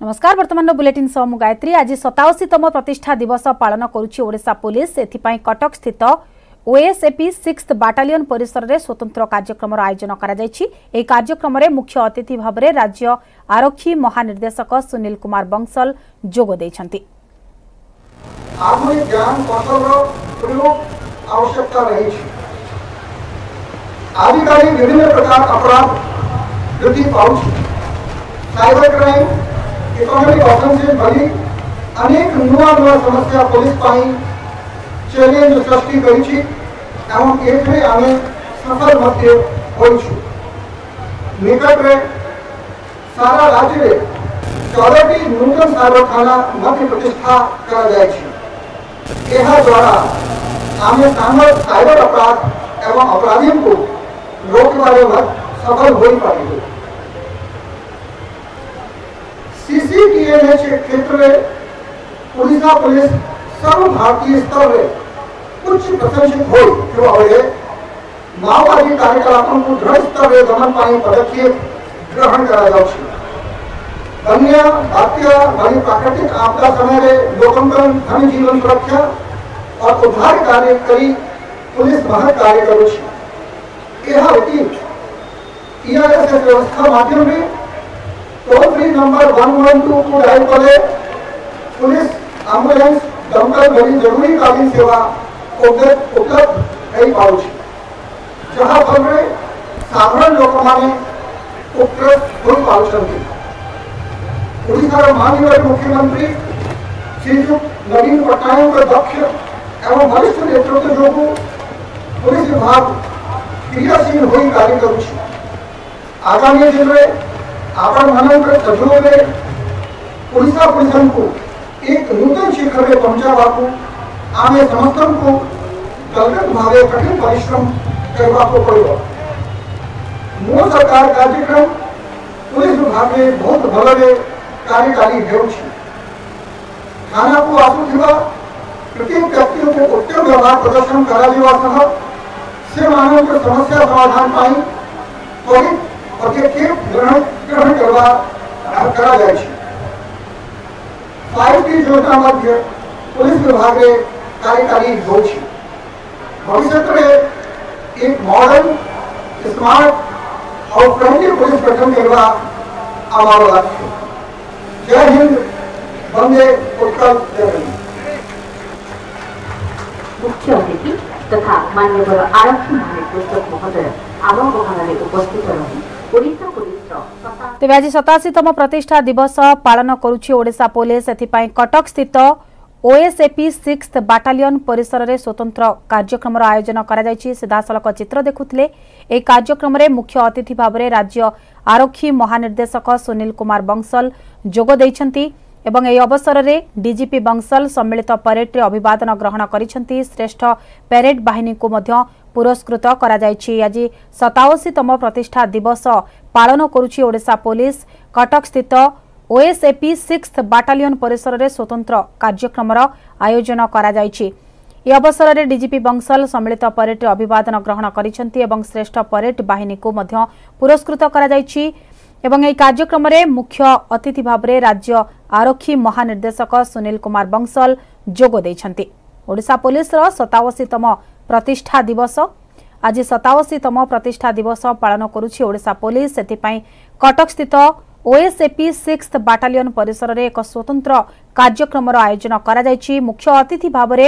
ନମସ୍କାର ବର୍ତ୍ତମାନର ବୁଲେଟିନ୍ ସହ ମୁଁ ଗାୟତ୍ରୀ ଆଜି ସତାଅଶୀତମ ପ୍ରତିଷ୍ଠା ଦିବସ ପାଳନ କରୁଛି ଓଡ଼ିଶା ପୁଲିସ୍ ଏଥିପାଇଁ କଟକ ସ୍ଥିତ ଓଏସ୍ଏପି ସିକ୍ସ ବାଟାଲିୟନ ପରିସରରେ ସ୍ୱତନ୍ତ୍ର କାର୍ଯ୍ୟକ୍ରମର ଆୟୋଜନ କରାଯାଇଛି ଏହି କାର୍ଯ୍ୟକ୍ରମରେ ମୁଖ୍ୟ ଅତିଥି ଭାବରେ ରାଜ୍ୟ ଆରକ୍ଷୀ ମହାନିର୍ଦ୍ଦେଶକ ସୁନୀଲ କୁମାର ବଂଶଲ ଯୋଗ ଦେଇଛନ୍ତି आधुनिक ज्ञान कौशल प्रयोग आवश्यकता रही है आधिकारिक ઇકોનોમિક પ્રોબ્લેમ ભલી અનેક નૂઆ નૂઆ સમસ્યા પોલીસ પાઈ ચેલેન્જ સૃષ્ટિ કરી છે એવં એઠે આમે સફળ મધ્ય હોઈશું નિકટરે સારા રાજ્યરે ચોરટી નૂતન સારખાના મધ્ય પ્રતિષ્ઠા કરાય છે ଏହା ଦ୍ୱାରା ଆମେ ସାମର ସାଇବର ଅପରାଧ ଏବଂ ଅପରାଧୀଙ୍କୁ ରୋକିବାରେ ସଫଳ ହୋଇପାରିବୁ सीसीटीएनएच क्षेत्र में ओडिशा पुलिस सर्व भारतीय स्तर में उच्च प्रशंसित हो माओवादी कार्यकलापों को दृढ़ स्तर में दमन पाई पदक्षेप ग्रहण करा बन्या बात्या भली प्राकृतिक आपदा समय लोगों धन जीवन सुरक्षा और उद्धार कार्य करी पुलिस महत कार्य करुछि यह अति ईआरएस व्यवस्था माध्यम में toll number one one two को डायल कले पुलिस एंबुलेंस दमकल भली ज़रूरी कालीन सेवा उपलब्ध उपलब्ध हो पाउछि जहाँ फल साधारण लोक माने ओडिशार महानिर्वाचित मुख्यमंत्री श्रीजुक्त नवीन पट्टनायक दक्ष एवं वरिष्ठ नेतृत्व जो पुलिस विभाग क्रियाशील हो कार्य कर आगामी दिन को एक नूतन शिखर में पहुँचा आम समस्त को दलगत भाव कठिन परिश्रम करने को पड़ो मो सरकार कार्यक्रम पुलिस विभाग में बहुत भल कार्यकारी थाना को आसुवा प्रत्येक व्यक्ति को उत्तम व्यवहार प्रदर्शन करा से मानव समस्या समाधान पाई त्वरित पुलिस विभाग ने कार्यकारी होती भविष्य में एक मॉडर्न स्मार्ट और फ्रेंडली पुलिस गठन करवा हमारा लक्ष्य जय हिंद वंदे उत्कल जय हिंद मुख्य अतिथि तथा मान्यवर आरक्षी महापुस्तक महोदय उपस्थित रहेंगे ତେବେ ଆଜି ସତାଅଶୀତମ ପ୍ରତିଷ୍ଠା ଦିବସ ପାଳନ କରୁଛି ଓଡ଼ିଶା ପୋଲିସ। ଏଥିପାଇଁ କଟକ ସ୍ଥିତ ଓଏସ୍ଏପି ସିକ୍ସ ବାଟାଲିୟନ ପରିସରରେ ସ୍ୱତନ୍ତ୍ର କାର୍ଯ୍ୟକ୍ରମର ଆୟୋଜନ କରାଯାଇଛି। ସିଧାସଳଖ ଚିତ୍ର ଦେଖୁଥିଲେ। ଏହି କାର୍ଯ୍ୟକ୍ରମରେ ମୁଖ୍ୟ ଅତିଥି ଭାବରେ ରାଜ୍ୟ ଆରକ୍ଷୀ ମହାନିର୍ଦ୍ଦେଶକ ସୁନୀଲ କୁମାର ବଂଶଲ ଯୋଗ ଦେଇଛନ୍ତି। ଏବଂ ଏହି ଅବସରରେ ଡିଜିପି ବଂଶଲ ସମ୍ମିଳିତ ପରେଡ୍ରେ ଅଭିବାଦନ ଗ୍ରହଣ କରିଛନ୍ତି। ଶ୍ରେଷ୍ଠ ପ୍ୟାରେଡ୍ ବାହିନୀକୁ ମଧ୍ୟ ପୁରସ୍କୃତ କରାଯାଇଛି। ଆଜି ସତାଅଶୀତମ ପ୍ରତିଷ୍ଠା ଦିବସ ପାଳନ କରୁଛି ଓଡ଼ିଶା ପୋଲିସ। କଟକସ୍ଥିତ ଓଏସ୍ଏପି ସିକ୍ସ ବାଟାଲିୟନ ପରିସରରେ ସ୍ୱତନ୍ତ୍ର କାର୍ଯ୍ୟକ୍ରମର ଆୟୋଜନ କରାଯାଇଛି। ଏହି ଅବସରରେ ଡିଜିପି ବଂଶଲ ସମ୍ମିଳିତ ପରେଡ୍ରେ ଅଭିବାଦନ ଗ୍ରହଣ କରିଛନ୍ତି ଏବଂ ଶ୍ରେଷ୍ଠ ପରେଡ୍ ବାହିନୀକୁ ମଧ୍ୟ ପୁରସ୍କୃତ କରାଯାଇଛି। ଏବଂ ଏହି କାର୍ଯ୍ୟକ୍ରମରେ ମୁଖ୍ୟ ଅତିଥି ଭାବରେ ରାଜ୍ୟ ଆରକ୍ଷୀ ମହାନିର୍ଦ୍ଦେଶକ ସୁନୀଲ କୁମାର ବଂଶଲ ଯୋଗ ଦେଇଛନ୍ତି ଓଡ଼ିଶା ପୋଲିସର ସତାଅଶୀତମ ପ୍ରତିଷ୍ଠା ଦିବସ ଆଜି ସତାଅଶୀତମ ପ୍ରତିଷ୍ଠା ଦିବସ ପାଳନ କରୁଛି ଓଡ଼ିଶା ପୋଲିସ। ସେଥିପାଇଁ କଟକସ୍ଥିତ ଓଏସ୍ଏପି ସିକ୍ସ ବାଟାଲିୟନ ପରିସରରେ ଏକ ସ୍ୱତନ୍ତ୍ର କାର୍ଯ୍ୟକ୍ରମର ଆୟୋଜନ କରାଯାଇଛି। ମୁଖ୍ୟ ଅତିଥି ଭାବରେ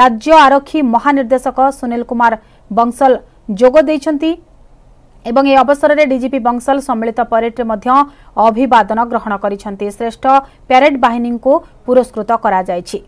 ରାଜ୍ୟ ଆରକ୍ଷୀ ମହାନିର୍ଦ୍ଦେଶକ ସୁନୀଲ କୁମାର ବଂଶଲ ଯୋଗ ଦେଇଛନ୍ତି। ଏବଂ ଏହି ଅବସରରେ ଡିଜିପି ବଂଶଲ ସମ୍ମିଳିତ ପରେଡ୍ରେ ମଧ୍ୟ ଅଭିବାଦନ ଗ୍ରହଣ କରିଛନ୍ତି। ଶ୍ରେଷ୍ଠ ପ୍ୟାରେଡ୍ ବାହିନୀଙ୍କୁ ପୁରସ୍କୃତ କରାଯାଇଛି।